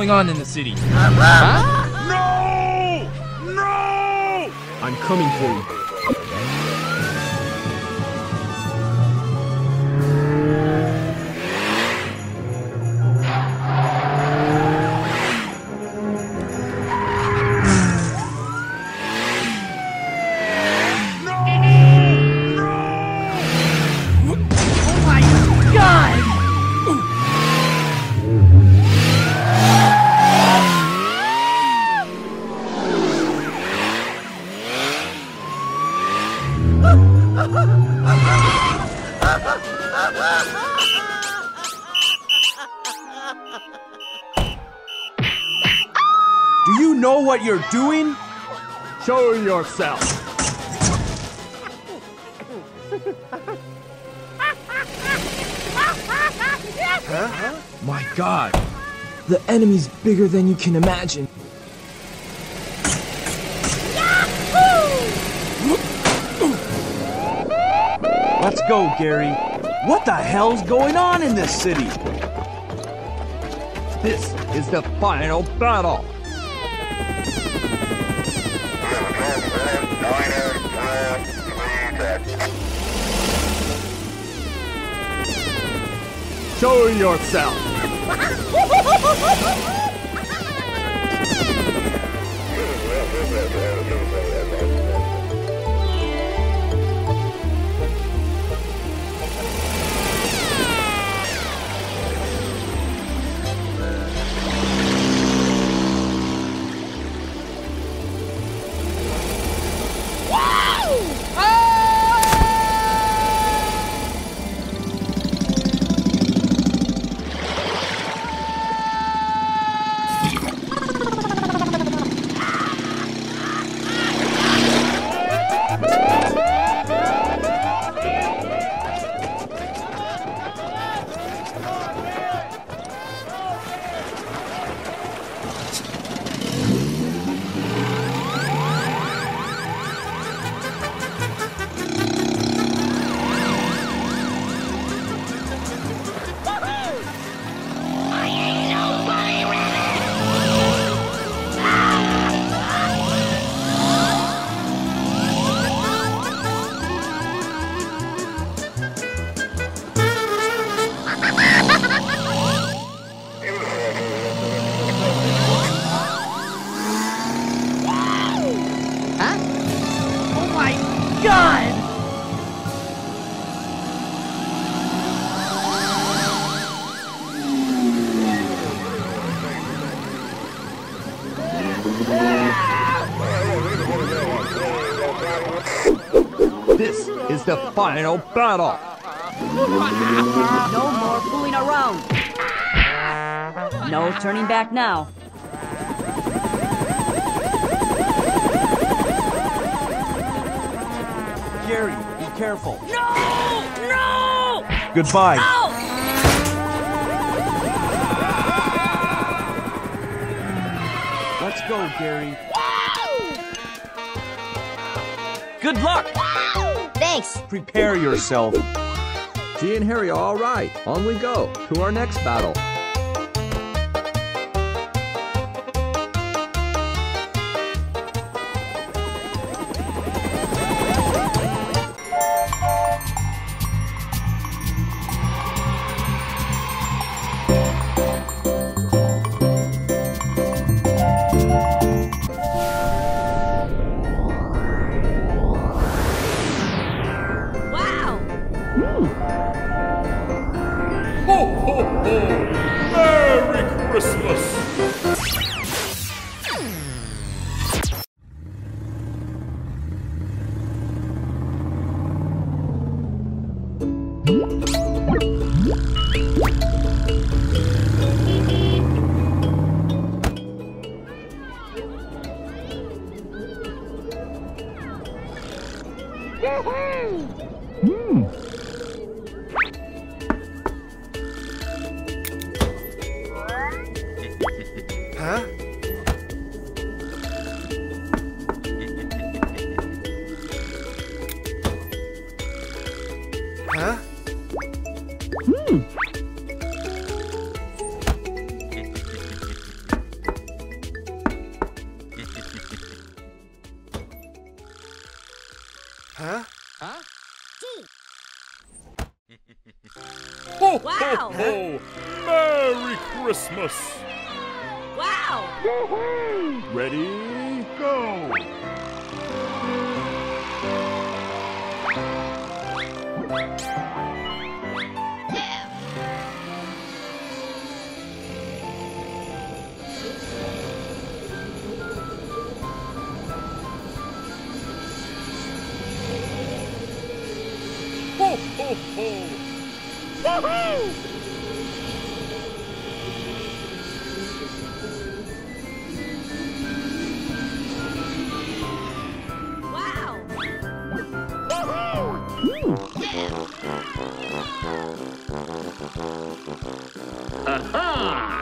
going on in the city? No! No! I'm coming for you. Show yourself. My god! The enemy's bigger than you can imagine. Let's go, Gary. What the hell's going on in this city? This is the final battle. Show yourself. final battle. No more fooling around. No turning back now. Gary, be careful. No! No! Goodbye. Oh! Let's go, Gary. Good luck. Prepare yourself. G and Harry are all right. On we go to our next battle. Huh?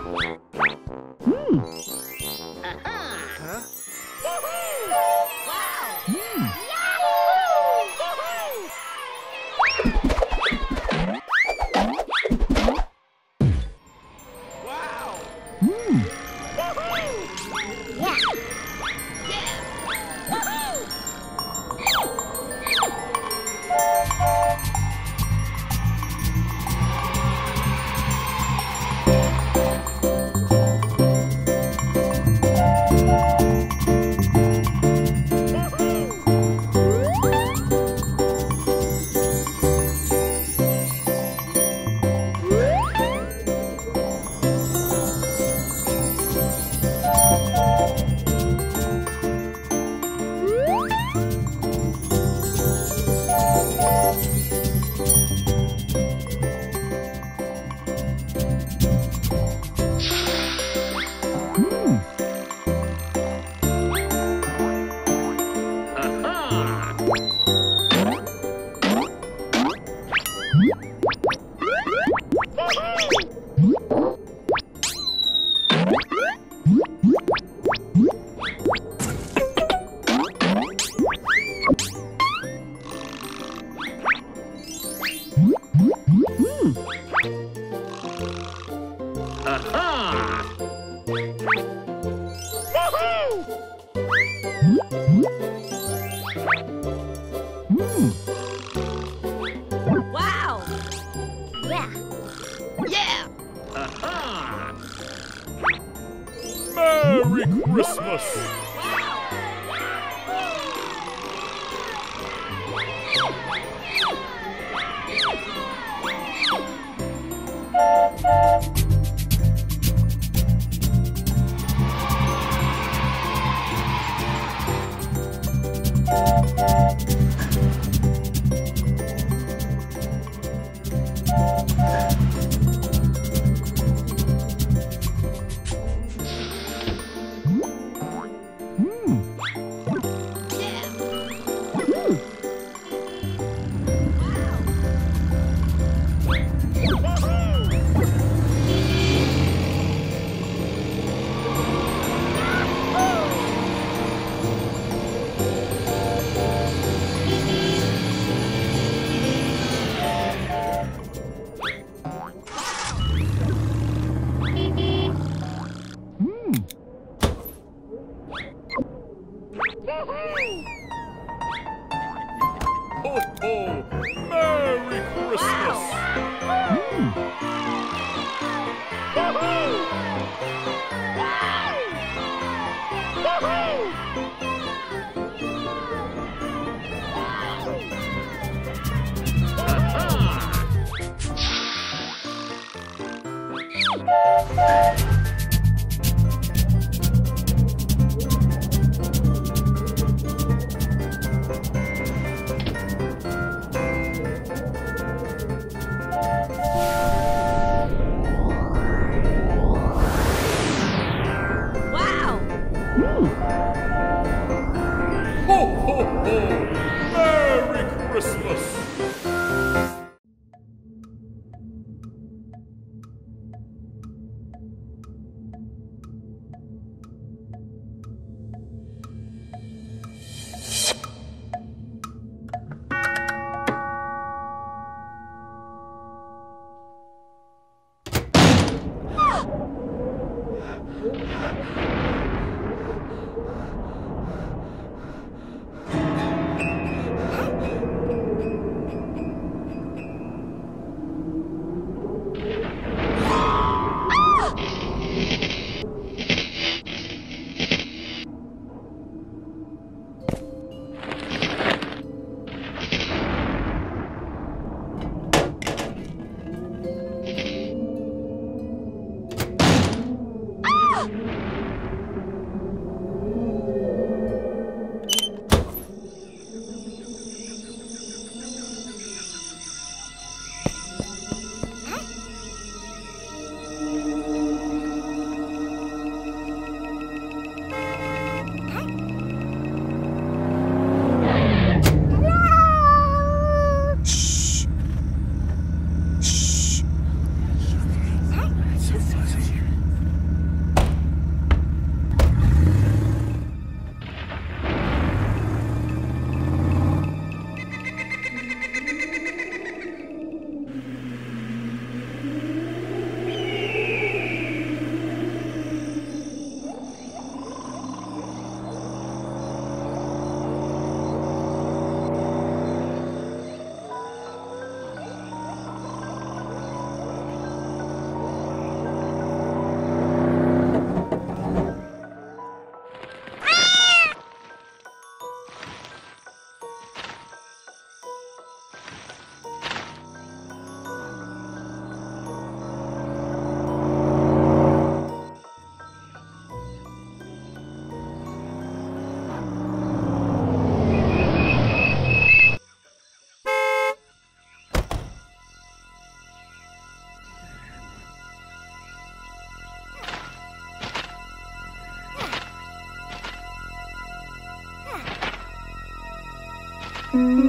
Oh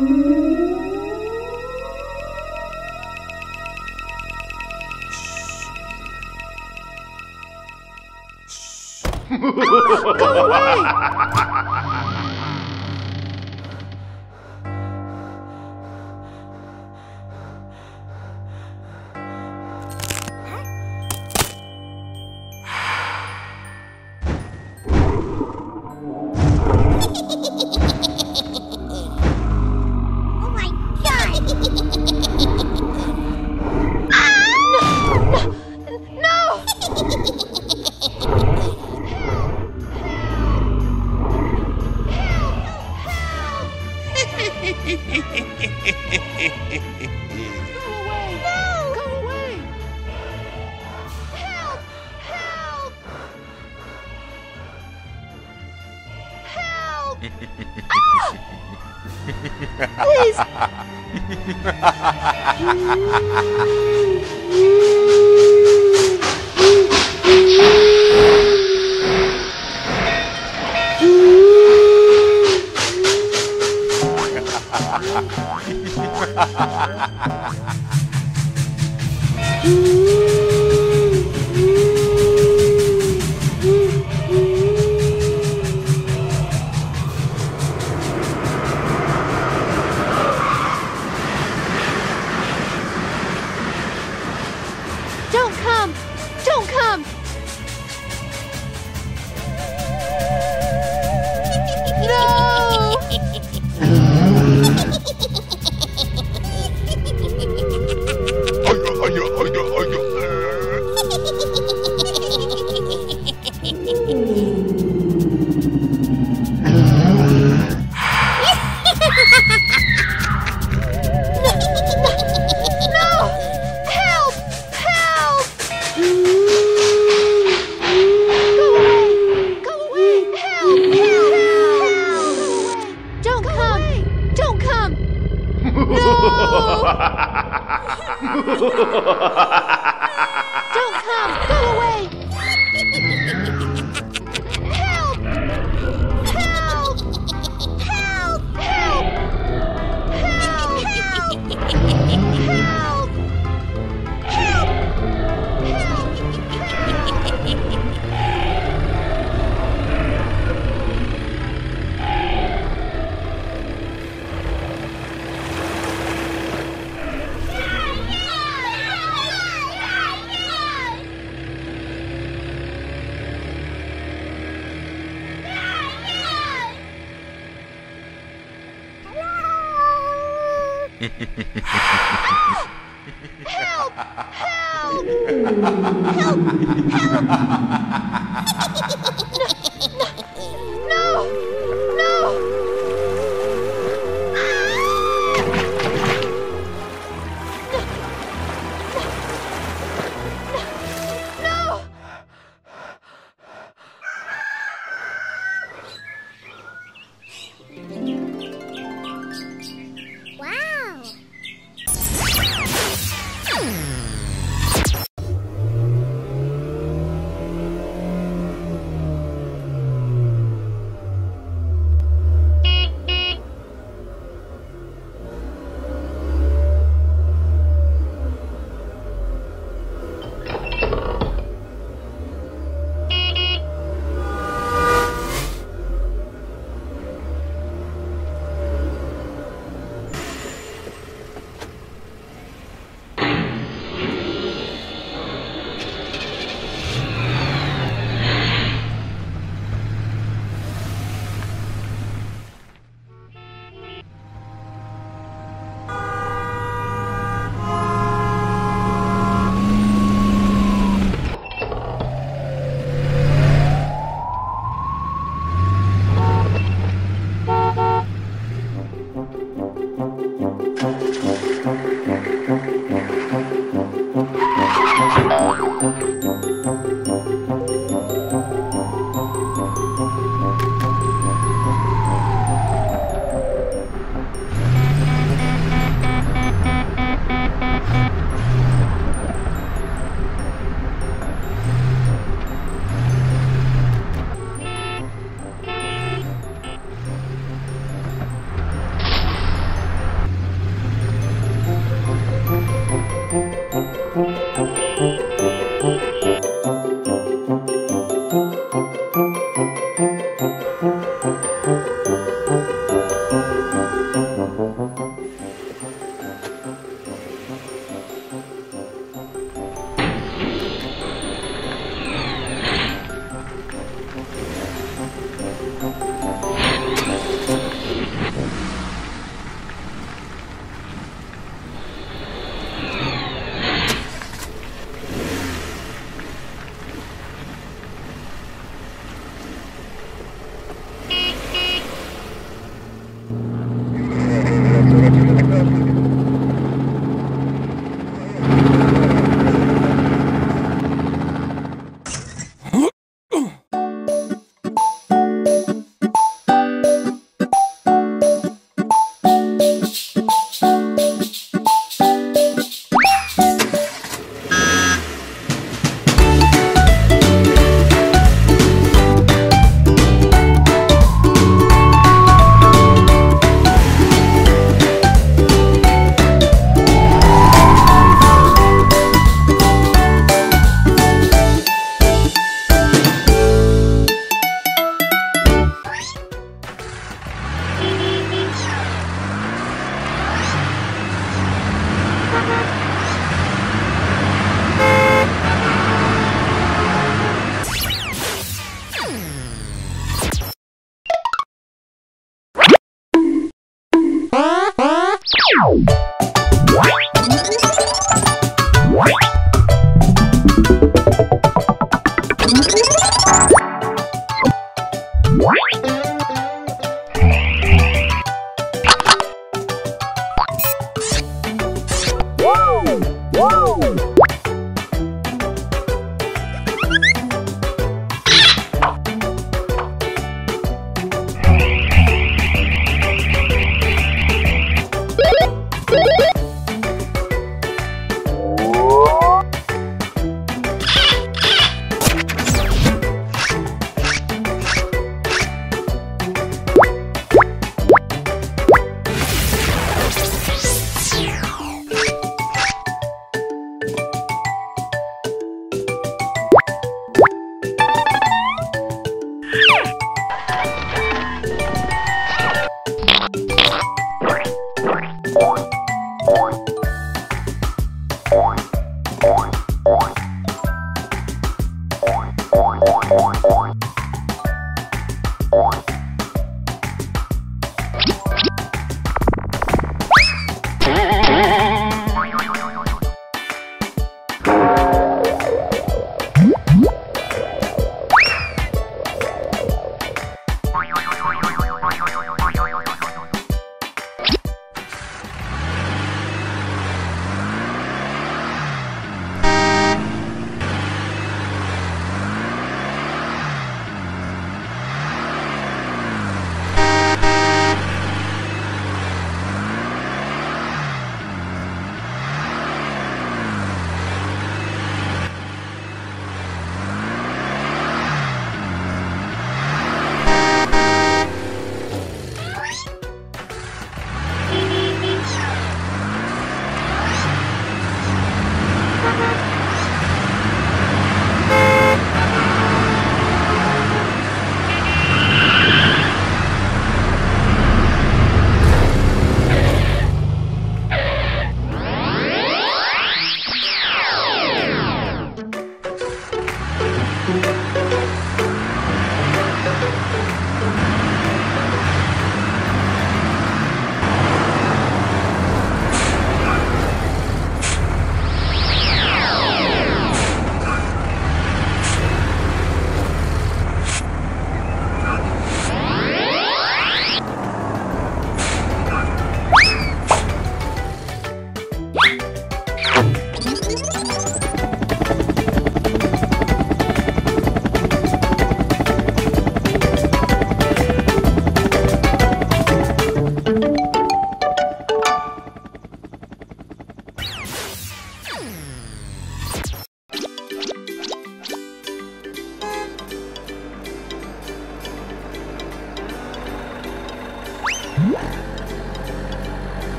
Woo!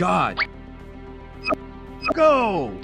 god! Go!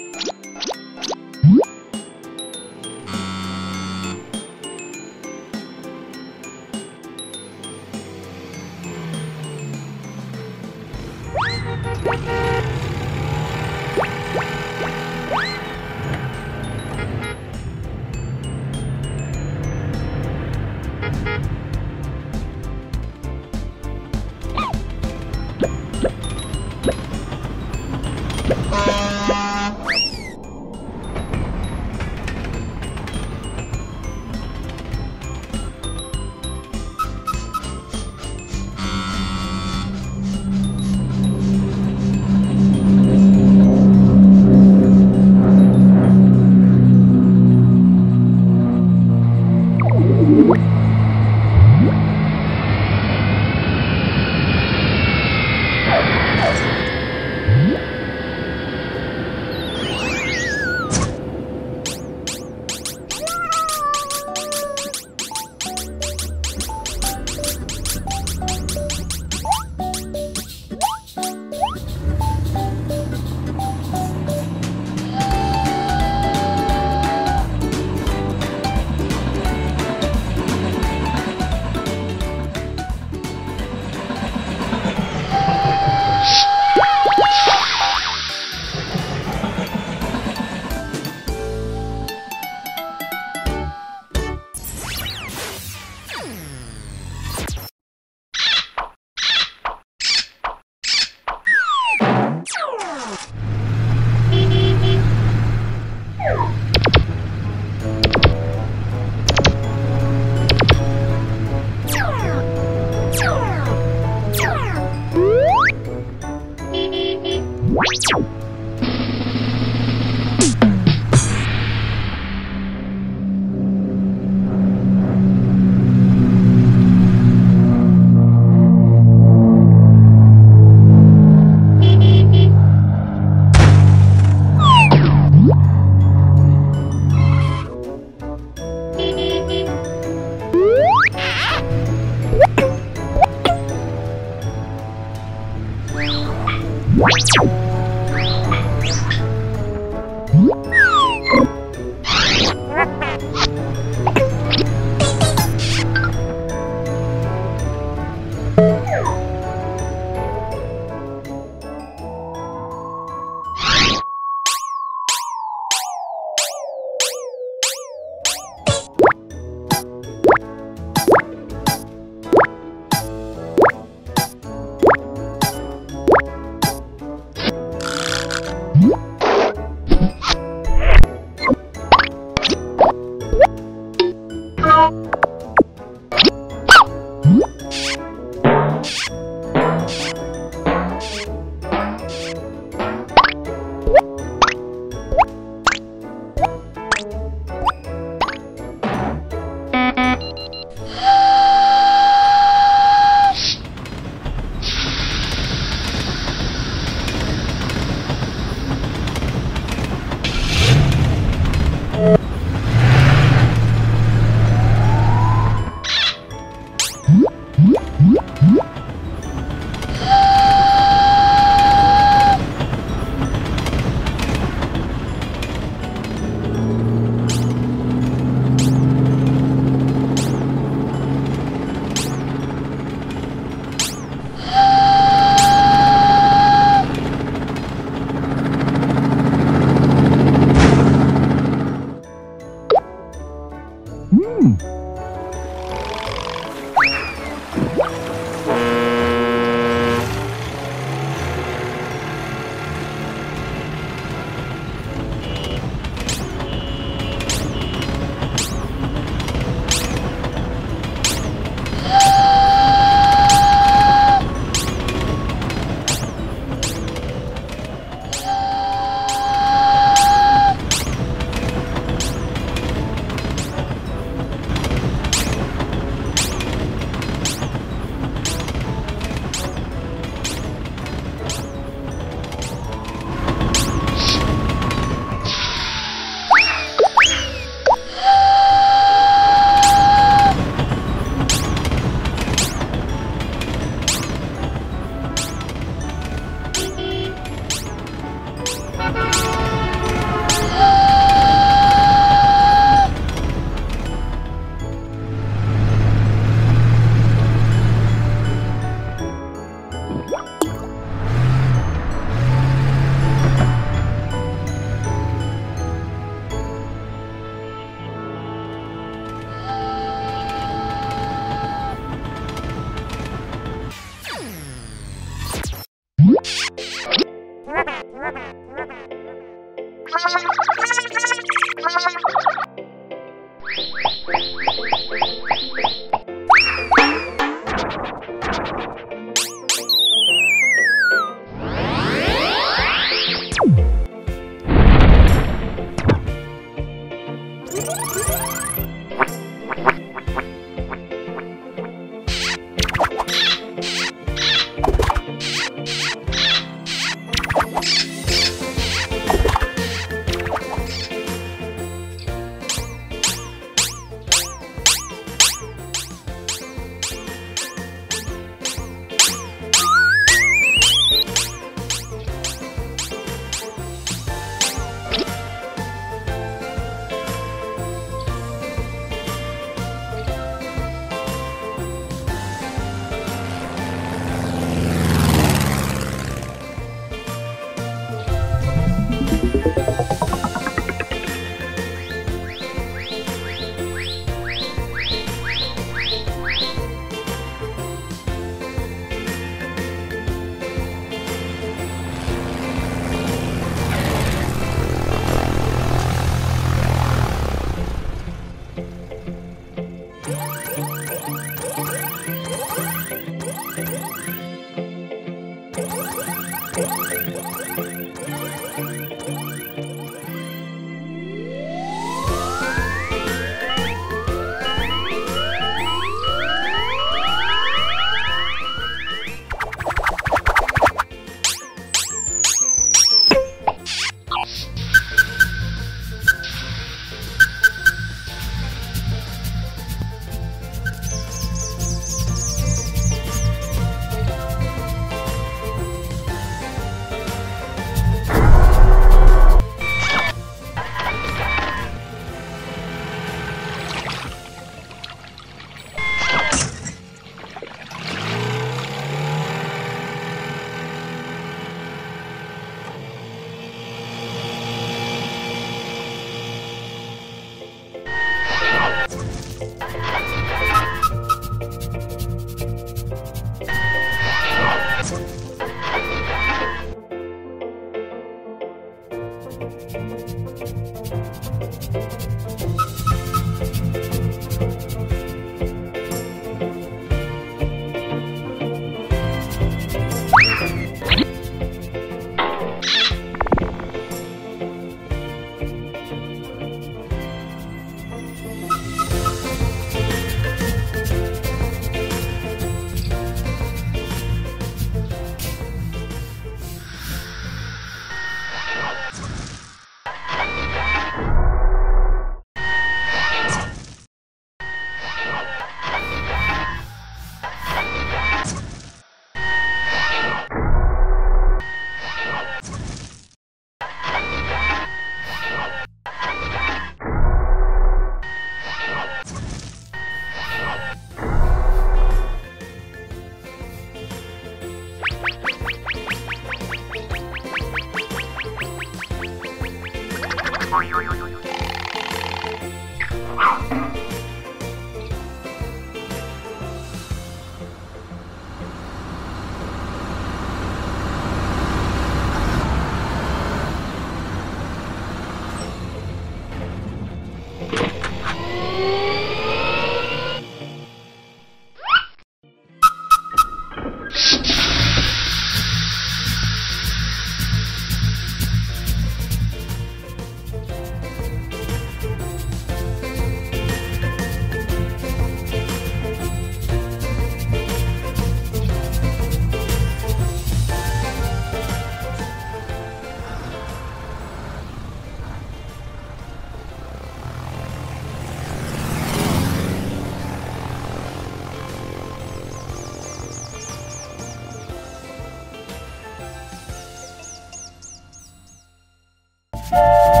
Grab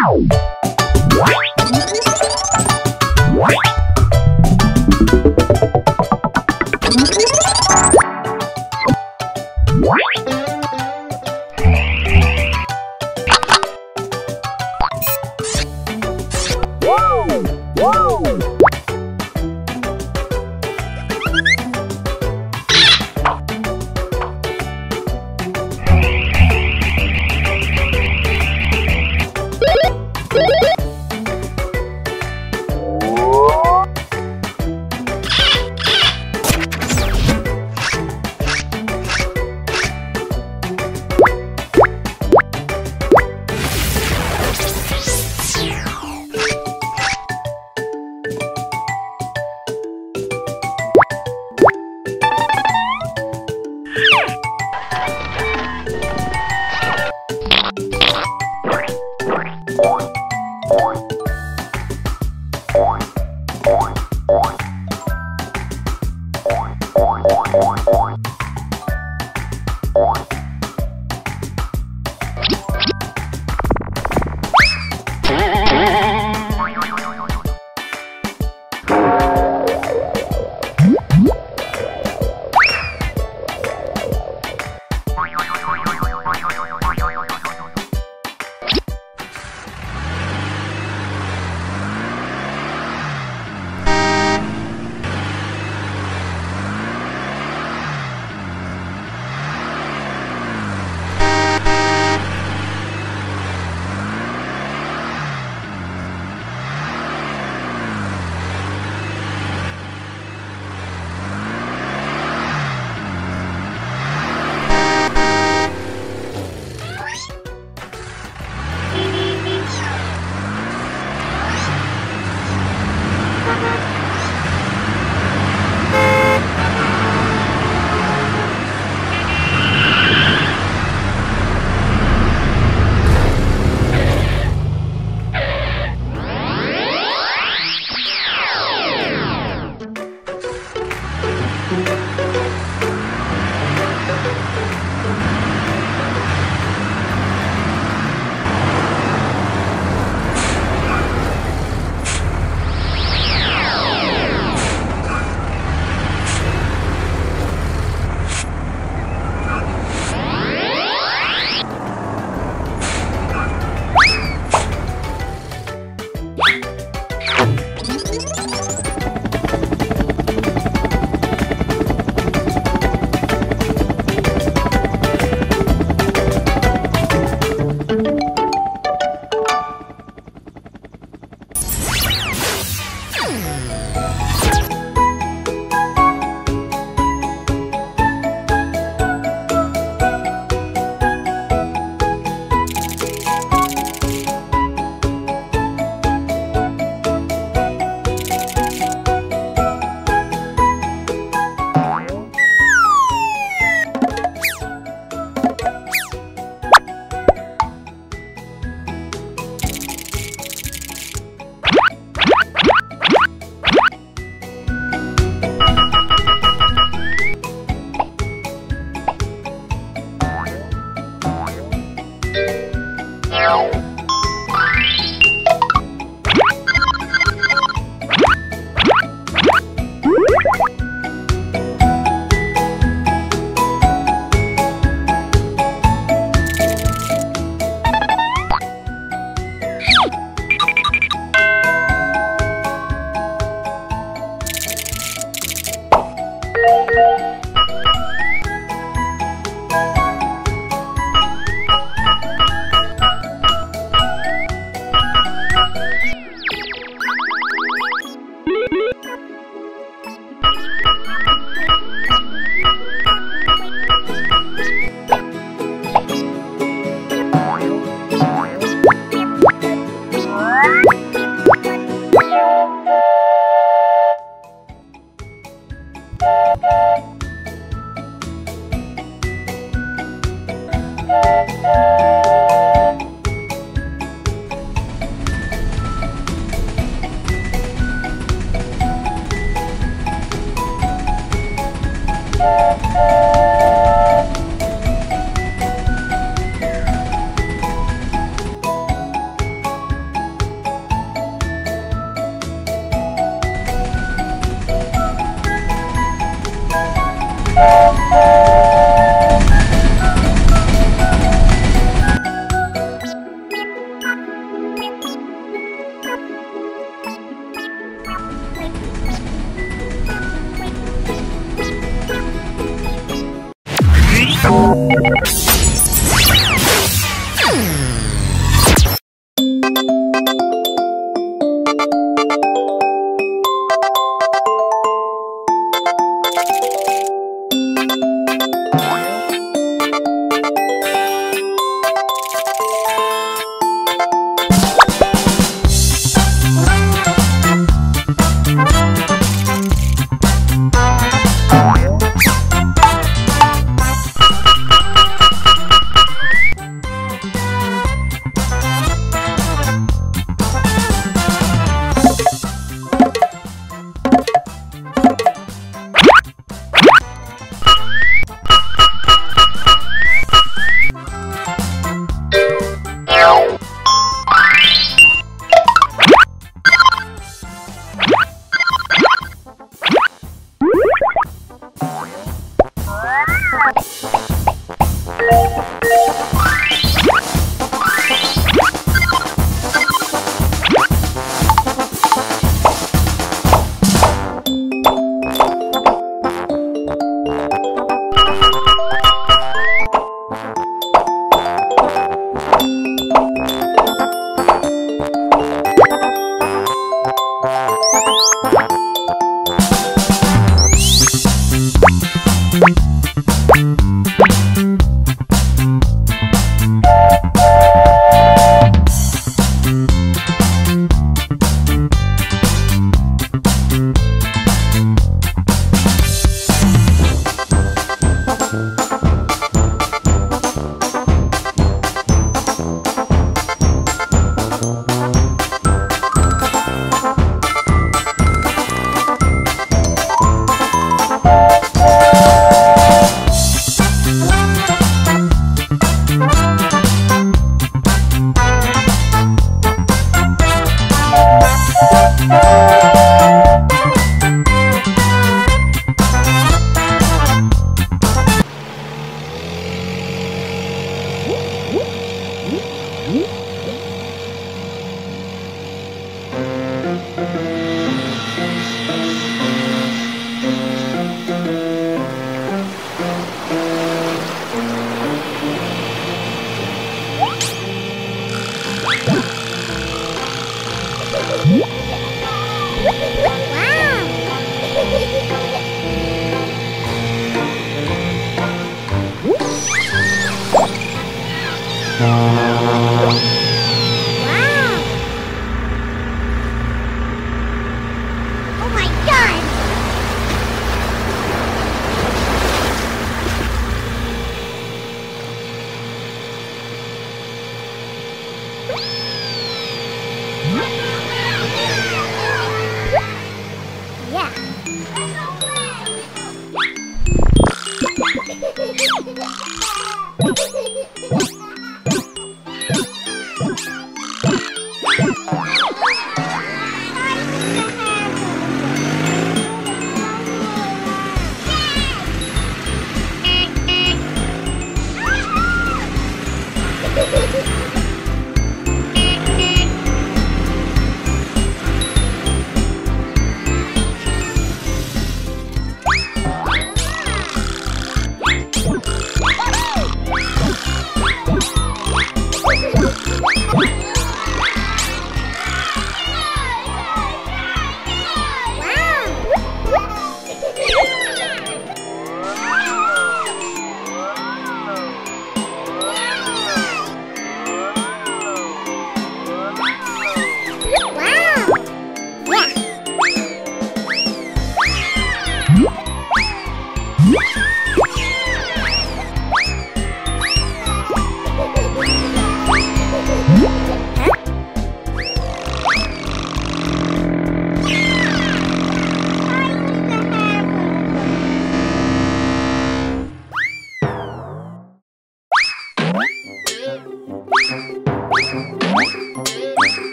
Música